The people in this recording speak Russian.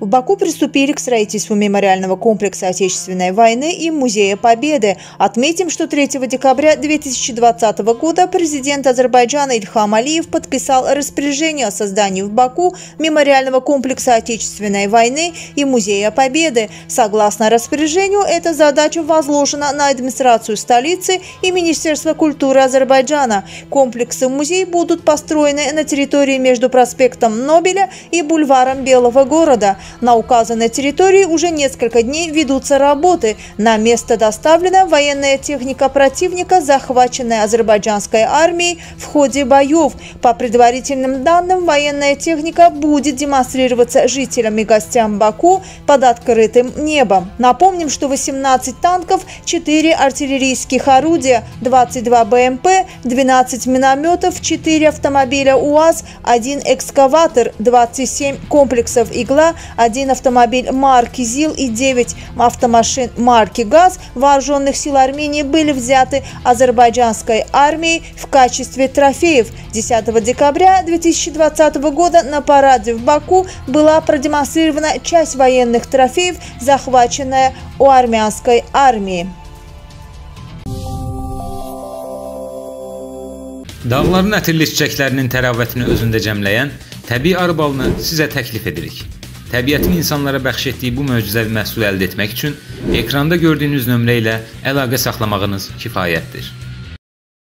В Баку приступили к строительству мемориального комплекса Отечественной войны и Музея Победы. Отметим, что 3 декабря 2020 года президент Азербайджана Ильхам Алиев подписал распоряжение о создании в Баку мемориального комплекса Отечественной войны и Музея Победы. Согласно распоряжению, эта задача возложена на администрацию столицы и Министерство культуры Азербайджана. Комплексы музей будут построены на территории между проспектом Нобеля и бульваром Белого города. На указанной территории уже несколько дней ведутся работы. На место доставлена военная техника противника, захваченная азербайджанской армией в ходе боев. По предварительным данным, военная техника будет демонстрироваться жителям и гостям Баку под открытым небом. Напомним, что 18 танков, 4 артиллерийских орудия, 22 БМП, 12 минометов, 4 автомобиля УАЗ, 1 экскаватор, 27 комплексов «Игла», один автомобиль марки ЗИЛ и 9 автомашин марки ГАЗ вооруженных сил Армении были взяты азербайджанской армией в качестве трофеев. 10 декабря 2020 года на параде в Баку была продемонстрирована часть военных трофеев, захваченная у армянской армии. Dağların ətirli çiçəklərinin təravətini özündə cəmləyən təbii arı balını sizə təklif edirik. Təbiətin insanlara bəxş etdiyi bu möcüzəvi məhsulu əldə etmək üçün ekranda gördüyünüz nömrə ilə əlaqə saxlamağınız kifayətdir.